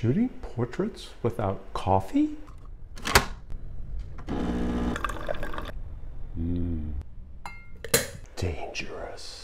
Shooting portraits without coffee? Mm. Dangerous.